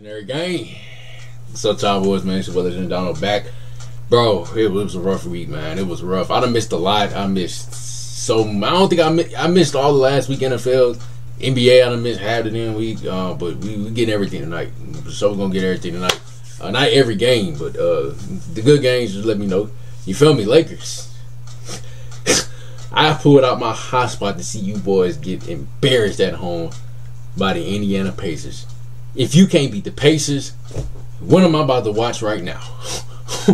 Legendary game. So Child Boys, man? It's your brother Donald back. Bro, it was a rough week, man. It was rough. I done missed a lot. I missed so. I don't think I missed, I missed all the last week NFL. NBA, I done missed half the damn week. Uh, but we, we getting everything tonight. So we're gonna get everything tonight. Uh, not every game, but uh, the good games. Just let me know. You feel me, Lakers? I pulled out my hotspot to see you boys get embarrassed at home by the Indiana Pacers. If you can't beat the Pacers, what am I about to watch right now?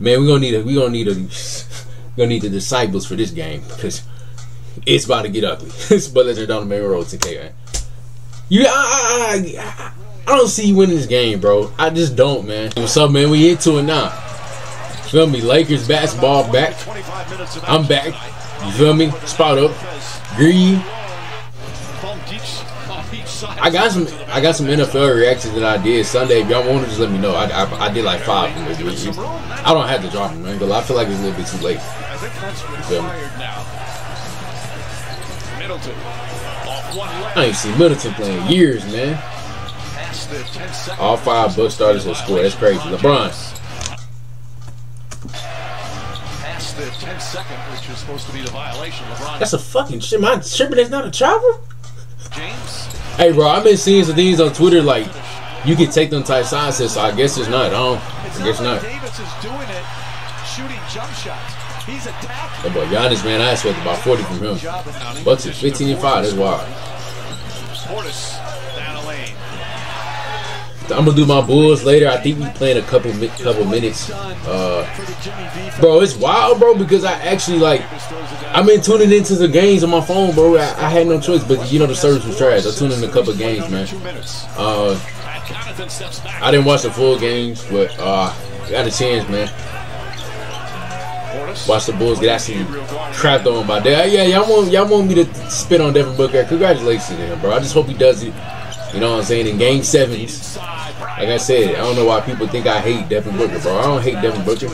Man, we're gonna need a we gonna need a gonna need the disciples for this game because it's about to get ugly. it's but let's down the main road to man. You I, I, I, I don't see you winning this game, bro. I just don't, man. What's up, man? We into it now. Feel me? Lakers basketball back. I'm back. You feel me? Spot up. Green. I got some. I got some NFL reactions that I did Sunday. If y'all want to, just let me know. I, I, I did like five. I don't have to drop them, man, I feel like it's a little bit too late. i think that's You feel me? I ain't seen Middleton playing years, man. All five Buck starters have scored. That's crazy. LeBron. the 10 second, which is supposed to be the violation. LeBron. That's a fucking shit. My tripping is not a travel. Hey, bro, I've been seeing some things on Twitter like you can take them type signs, so I guess it's not. I don't. I guess not. Davis is doing it, shooting jump shots. He's attacking. Boy Giannis, man, I expect about 40 from him. Bucks is 15 and 5. That's wild. Portis down the lane. I'm gonna do my Bulls later. I think we playing a couple couple minutes. Uh, bro, it's wild, bro, because I actually like. I've been tuning into the games on my phone, bro. I, I had no choice, but you know the service was trash. I tuned in a couple games, man. Uh, I didn't watch the full games, but uh, got a chance, man. Watch the Bulls get actually trapped on by that. Yeah, y'all want y'all want me to spit on Devin Booker. Congratulations him, bro. I just hope he does it. You know what I'm saying? In game sevens. Like I said, I don't know why people think I hate Devin Booker, bro. I don't hate Devin Booker.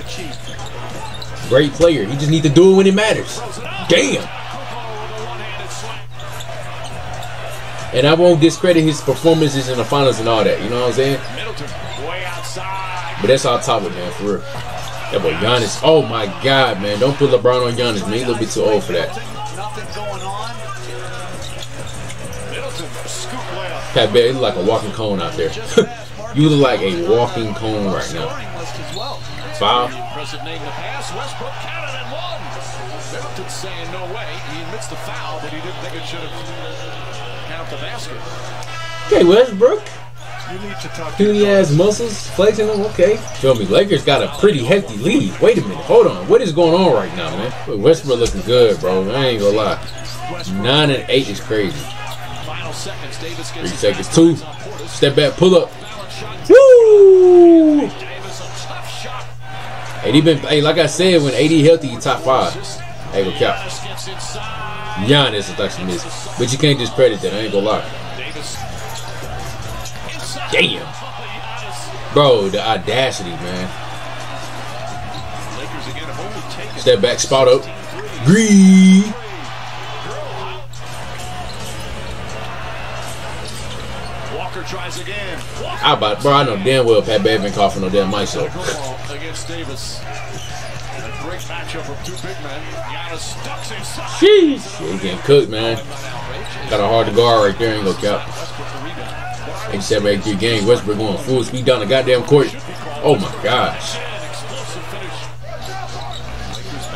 Great player. He just need to do it when it matters. Damn. And I won't discredit his performances in the finals and all that. You know what I'm saying? But that's all top of man, for real. That boy Giannis. Oh my God, man! Don't put LeBron on Giannis, man. He's a little bit too old for that. Pat Bev, like a walking cone out there. you look like a walking cone right now. Foul. Saying no way. He admits the foul, but he didn't think it should have count the basket. Okay, Westbrook. You need to talk Puny ass muscles flexing them. Okay. Feel me? Lakers got a pretty hefty lead. Wait a minute. Hold on. What is going on right now, man? Westbrook looking good, bro. I ain't gonna lie. Nine and eight is crazy. Three seconds. Two. Step back. Pull up. Woo! He been. Hey, like I said, when AD healthy, he top five. Hey, go cap. Giannis is actually missing, but you can't discredit that. I ain't gonna lie. Damn, bro, the audacity, man. Step back, spot up. Green. Tries again. Ah, I about, bro, I know damn well Pat Bev coughing no damn mic, so. Against Davis. A great matchup of two big men. Giannis ducks inside. Sheesh. He getting cooked, man. Got a hard to guard right there. Ain't gonna count. 87 83 game. Westbrook going full speed down the goddamn court. Oh my gosh.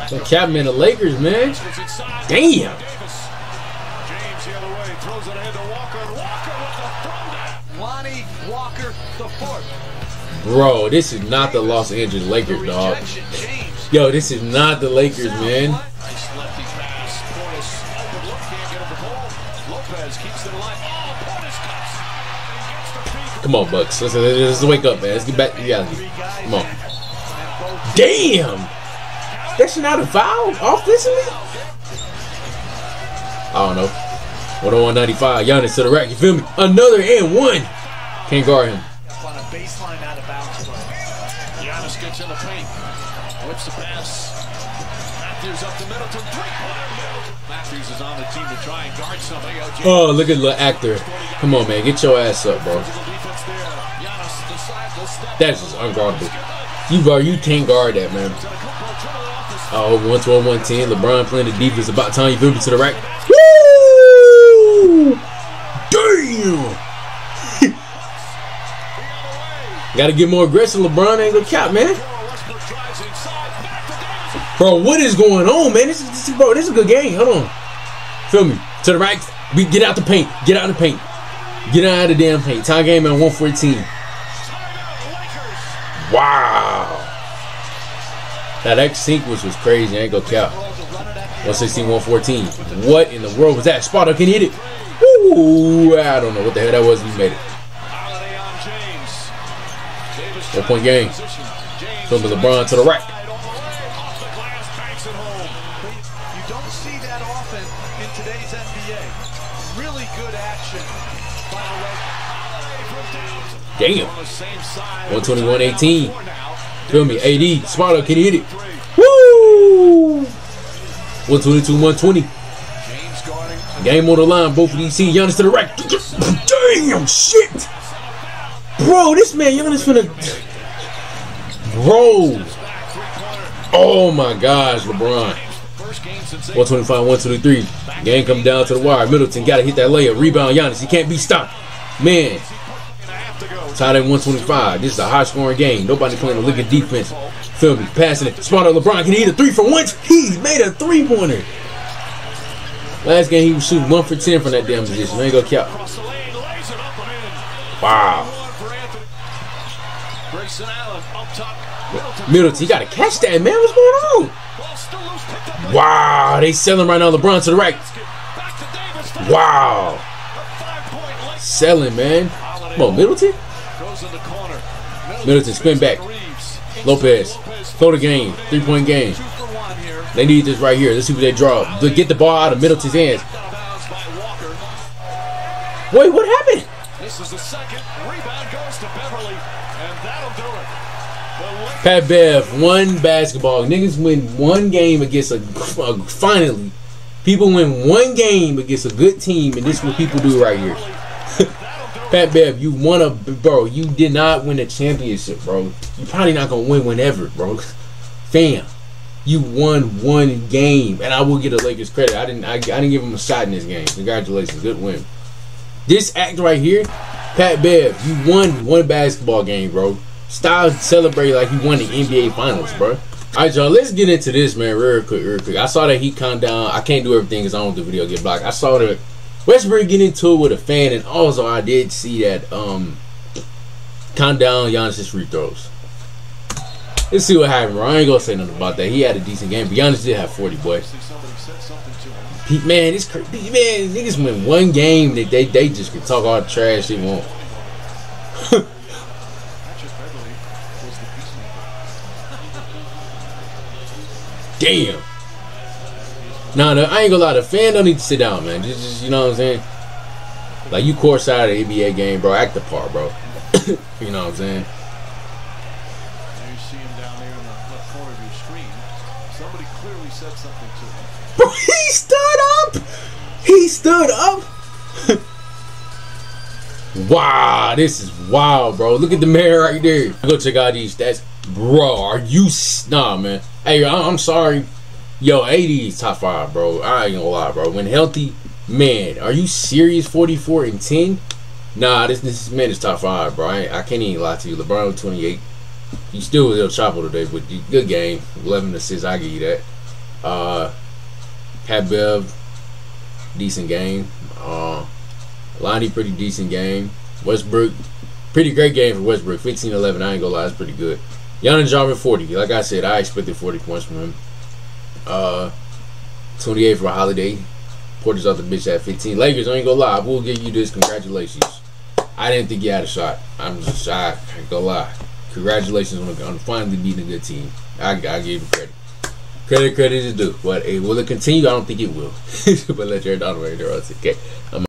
The captain of the Lakers, man. Damn. Walker the fourth. Bro, this is not the Los Angeles Lakers, dog. Yo, this is not the Lakers, man. Nice lefty pass. Portis oh, open look can't get him the ball. Lopez keeps it alive. Oh, Portis cuts. And gets the feed. Come on, Bucks. Let's, let's wake up, man. Let's get back to reality. Come on. Damn! That's not a foul offensively? I don't know. 101.95. Giannis to the rack. You feel me? Another and one. Can't guard him. On a baseline out of bounds play. Giannis gets in the paint. Whips the pass. Matthews up to Three-pointer Matthews is on the team to try and guard somebody. Oh, look at the actor. Come on, man. Get your ass up, bro. the defense there. Giannis, the side, the step. That's just unguardable. You guard, you can't guard that, man. Got a couple of dribble Oh, 112, 110. LeBron playing the defense. About time you feel me to the rack. Woo! Damn! Gotta get more aggressive. LeBron ain't gonna cap, man. To. Bro, what is going on, man? This is, this is bro. This is a good game. Hold on. Feel me? To the right. We get out the paint. Get out the paint. Get out of the damn paint. Time game at 114. Wow. That X sync was crazy. I ain't gonna cap. 116, 114. What in the world was that? Sparta can hit it. Woo! I don't know what the hell that was. He made it. One point game. James From LeBron to the home. You don't see that often in today's NBA. Really good action. Damn. On the same side. 121, 18. Feel me? AD. Sparta can hit it. Woo! 122, 120. Game on the line. Both of these teams. Giannis to the right. Damn shit. Bro, this man Giannis finna. Bro. Oh my gosh, LeBron. First game since 125, 123. Game come down to the wire. Middleton got to hit that layup. Rebound Giannis. He can't be stopped. Man, tied at 125. This is a high scoring game. Nobody playing a lick of defense. Feel me? Passing it. Smart on LeBron. Can he hit a three for once? He made a three pointer. Last game he was shooting one for 10 from that damn position. Ain't gonna count. Across the lane, lays it up and in. Wow. One for Anthony. Grayson Allen up top. Middleton. You gotta catch that, man. What's going on? Ball still loose. Picked up. Wow, they selling right now. LeBron to the right. Back to Davis. for Wow, a five-point lead. selling, man. Come on, Middleton. Goes in the corner. Middleton, spin back. Lopez, throw the game. Three point game. Two for one here. They need this right here. Let's see what they draw. Get the ball out of Middleton's hands. Out of bounds by Walker. Wait, what happened? This is the second. Rebound goes to Beverley, Pat Bev, one basketball. Niggas win one game against a, finally. People win one game against a good team, and this is what people do right here. Pat Bev, you won a bro. You did not win a championship, bro. You probably not gonna win whenever, bro. Fam, you won one game, and I will get the Lakers credit. I didn't. I, I didn't give them a shot in this game. Congratulations, good win. This act right here, Pat Bev, you won one basketball game, bro. Stop celebrate like he won the NBA Finals, bro. All right, y'all. Let's get into this, man, real quick, real quick. I saw that he calmed down. I can't do everything because I don't want the video get blocked. I saw that Westbrook get into it with a fan, and also I did see that um count down Giannis' free throws. Let's see what happened, bro. I ain't gonna say nothing about that. He had a decent game, but Giannis did have 40, boy. He, man, it's crazy. Man, niggas win one game, they, they they just can talk all the trash they want. Damn. Nah, the, I ain't gonna lie. The fan don't need to sit down, man. Just, just you know what I'm saying. Like you courtside of the NBA game, bro. Act the part, bro. you know what I'm saying. There you see him down there in the left corner of your screen. Somebody clearly said something to him. Bro, he stood up. He stood up. wow, this is wild, bro. Look at the man right there. Go check out these stats, bro. Are you nah, man? Hey, I'm sorry. Yo, AD is top five, bro. I ain't gonna lie, bro. When healthy, man, are you serious? 44 and 10? Nah, this this man is top five, bro. I, I can't even lie to you. LeBron 28. He still was El Chapo today, but good game. 11 assists, I give you that. Uh, Pat Bev, decent game. Uh, Lonnie, pretty decent game. Westbrook, pretty great game for Westbrook. 15 11, I ain't gonna lie, it's pretty good. Giannis Jarman, 40. Like I said, I expected 40 points from him. Uh, 28 for a Holiday. Portis off the bitch at 15. Lakers, I ain't gonna lie, I will give you this. Congratulations. I didn't think you had a shot. I'm just shy. I ain't gonna lie. Congratulations on, on finally beating a good team. I, I give you credit. Credit, credit is due. But eh, will it continue? I don't think it will. but let Jared Donovan there. Okay. I'm